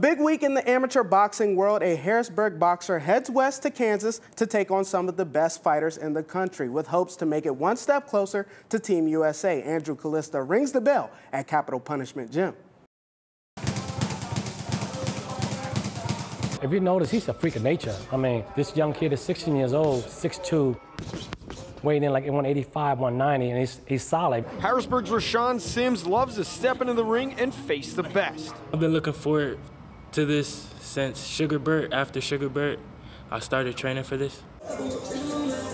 Big week in the amateur boxing world. A Harrisburg boxer heads west to Kansas to take on some of the best fighters in the country with hopes to make it one step closer to Team USA. Andrew Callista rings the bell at Capital Punishment Gym. If you notice, he's a freak of nature. I mean, this young kid is 16 years old, 6'2", weighing in like 185, 190, and he's, he's solid. Harrisburg's Rishon Sims loves to step into the ring and face the best. I've been looking forward to this since Sugar Bert. After Sugar Bert, I started training for this.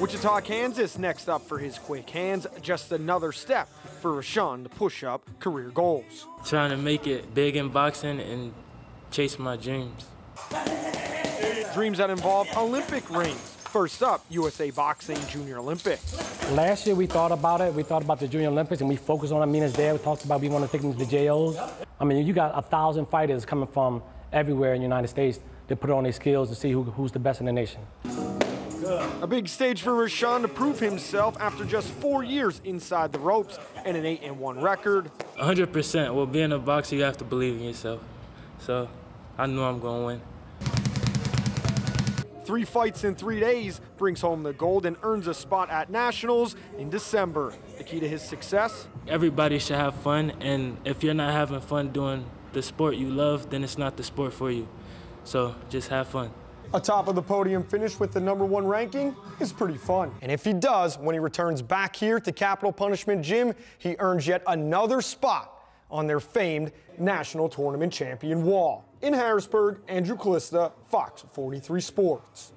Wichita, Kansas next up for his quick hands. Just another step for Rishon to push up career goals. Trying to make it big in boxing and chase my dreams. Dreams that involve Olympic rings. First up, USA Boxing Junior Olympics. Last year we thought about it. We thought about the Junior Olympics and we focused on it. Me and his dad, we talked about we want to take them to the JOs. I mean, you got a thousand fighters coming from everywhere in the United States to put on their skills to see who, who's the best in the nation. A big stage for Rishon to prove himself after just four years inside the ropes and an 8 and 1 record. 100%. Well, being a boxer, you have to believe in yourself. So I knew I'm going to win. Three fights in three days brings home the gold and earns a spot at Nationals in December. The key to his success? Everybody should have fun, and if you're not having fun doing the sport you love, then it's not the sport for you. So just have fun. A top of the podium finish with the number one ranking is pretty fun. And if he does, when he returns back here to Capital Punishment Gym, he earns yet another spot on their famed National Tournament Champion wall. In Harrisburg, Andrew Callista, Fox 43 Sports.